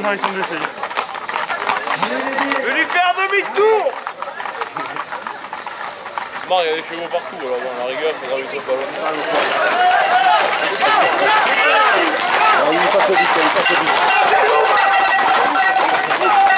Nice on this. demi-tour Marre, il y a des chevaux partout, alors bon, la rigueur, c'est grave trop pas loin. Il ah, ah, oui, passe vite, il passe vite. Ah,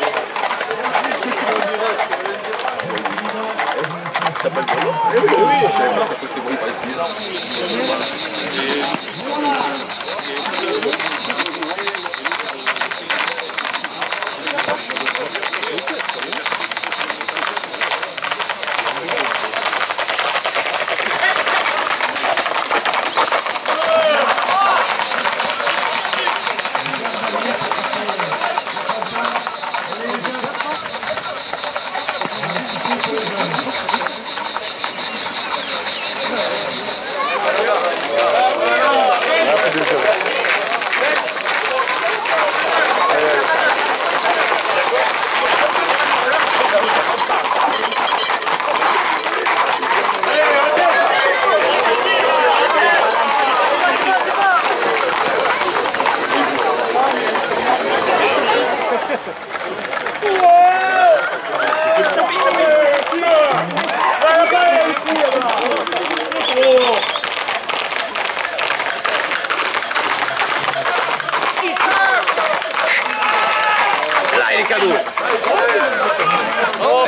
Thank you. Oui, je parce que bon Dai Riccardo! Oh,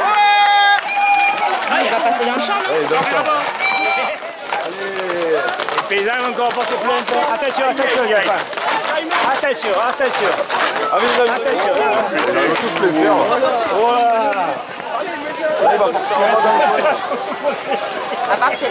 Ah, il va passer dans le champ, Allez. Les paysans encore Attention, attention, ah, Attention, attention. Oh, attention. Voilà. Allez, c'est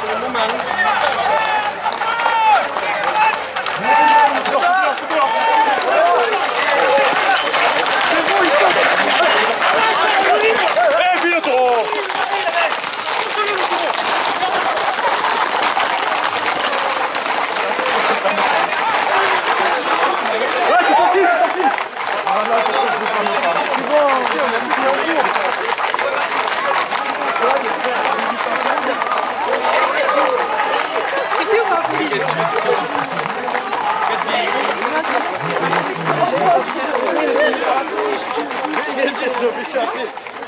pelo menos Vereceğiz o bir şahit.